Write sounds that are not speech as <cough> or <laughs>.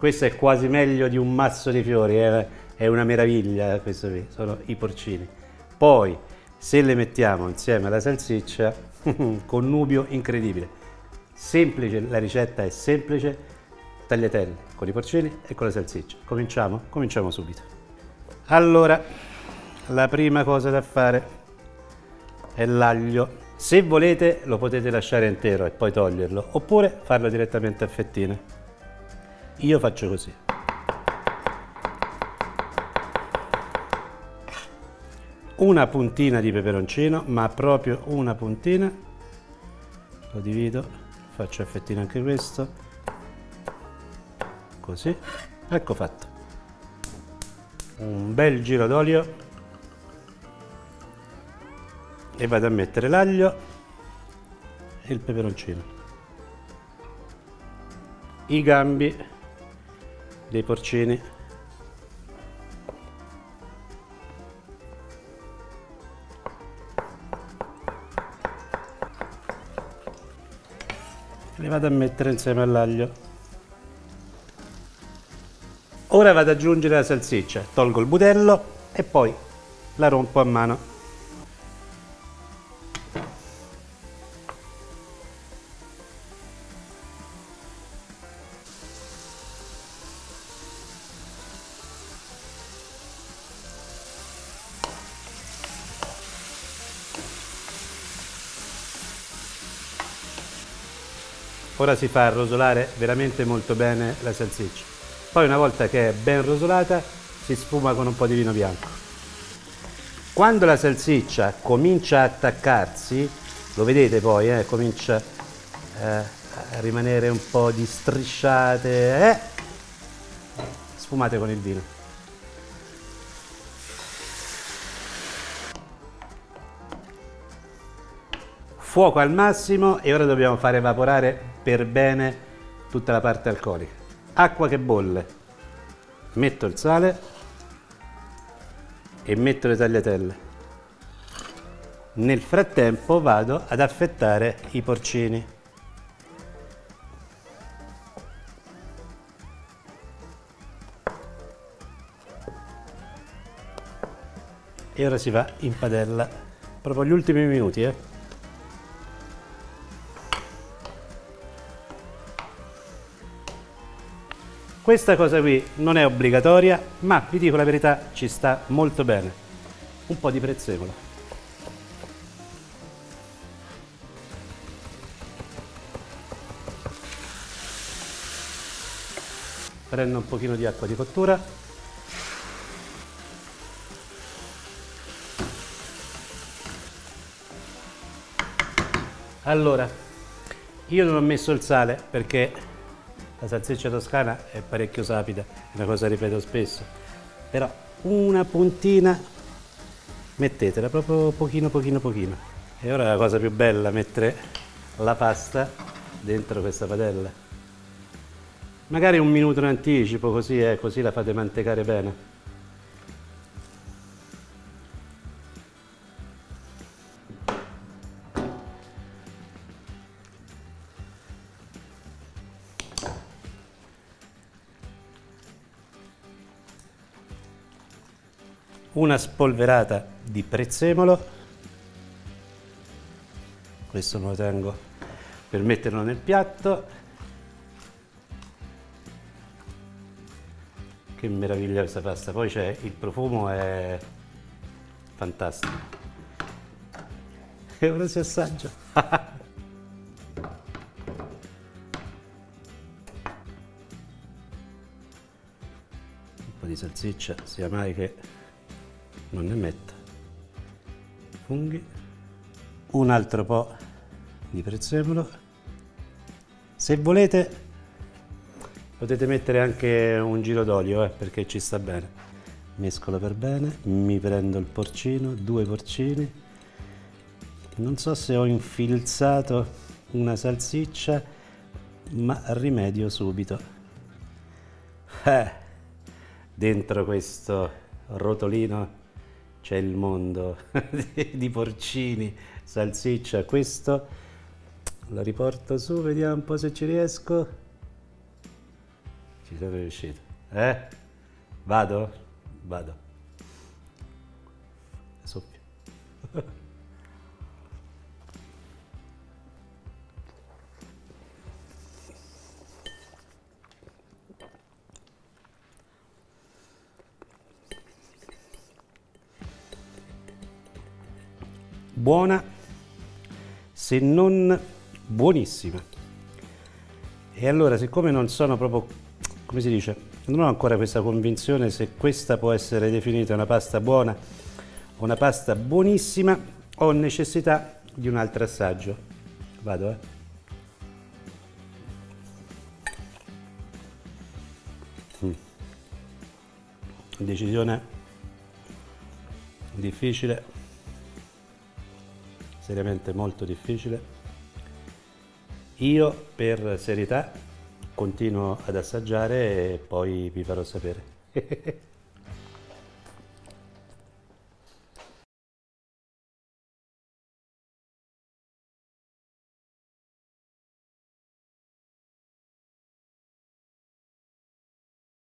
Questo è quasi meglio di un mazzo di fiori, eh? è una meraviglia questo qui, sono i porcini. Poi, se le mettiamo insieme alla salsiccia, <laughs> connubio incredibile. Semplice, la ricetta è semplice, tagliatelle con i porcini e con la salsiccia. Cominciamo? Cominciamo subito. Allora, la prima cosa da fare è l'aglio. Se volete lo potete lasciare intero e poi toglierlo, oppure farlo direttamente a fettine. Io faccio così. Una puntina di peperoncino, ma proprio una puntina. Lo divido, faccio a fettine anche questo. Così. Ecco fatto. Un bel giro d'olio e vado a mettere l'aglio e il peperoncino. I gambi dei porcini. Li vado a mettere insieme all'aglio. Ora vado ad aggiungere la salsiccia. Tolgo il budello e poi la rompo a mano Ora si fa rosolare veramente molto bene la salsiccia. Poi una volta che è ben rosolata si sfuma con un po' di vino bianco. Quando la salsiccia comincia a attaccarsi, lo vedete poi, eh, comincia eh, a rimanere un po' di strisciate, eh, sfumate con il vino. Fuoco al massimo e ora dobbiamo fare evaporare per bene tutta la parte alcolica. Acqua che bolle, metto il sale e metto le tagliatelle. Nel frattempo vado ad affettare i porcini. E ora si va in padella, proprio gli ultimi minuti, eh. Questa cosa qui non è obbligatoria, ma vi dico la verità, ci sta molto bene. Un po' di prezzemolo. Prendo un pochino di acqua di cottura. Allora, io non ho messo il sale perché la salsiccia toscana è parecchio sapida, è una cosa che ripeto spesso, però una puntina mettetela proprio pochino pochino pochino. E ora la cosa più bella, mettere la pasta dentro questa padella. Magari un minuto in anticipo, così, eh, così la fate mantecare bene. Una spolverata di prezzemolo, questo lo tengo per metterlo nel piatto, che meraviglia questa pasta, poi c'è il profumo è fantastico. E ora si assaggia. <laughs> Di salsiccia, sia mai che non ne metta. Funghi. Un altro po' di prezzemolo. Se volete potete mettere anche un giro d'olio eh, perché ci sta bene. Mescolo per bene mi prendo il porcino due porcini. Non so se ho infilzato una salsiccia ma rimedio subito. Eh, dentro questo rotolino c'è il mondo <laughs> di porcini salsiccia, questo lo riporto su, vediamo un po' se ci riesco. Ci sono riuscito. Eh? Vado? Vado. Soffio. <laughs> buona se non buonissima. E allora siccome non sono proprio come si dice non ho ancora questa convinzione se questa può essere definita una pasta buona o una pasta buonissima ho necessità di un altro assaggio. Vado eh. Mm. decisione difficile seriamente molto difficile. Io per serietà continuo ad assaggiare e poi vi farò sapere. <laughs>